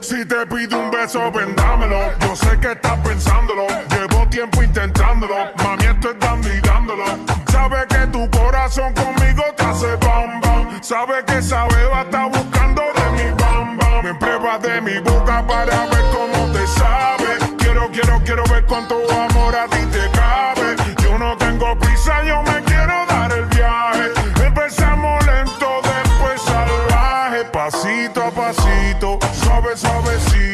Si te pido un beso, vendámelo. Yo sé que estás pensándolo. Llevo tiempo intentándolo. Mami, esto es dando y dándolo. Sabe que tu corazón conmigo te hace bam bam. Sabe que esa beba está buscando de mi bam bam. Me prueba de mi boca para ver cómo te sabe. Quiero, quiero, quiero ver cuánto amor a ti te cabe. Yo no tengo prisa, yo me Pasito a pasito, suave, suavecito.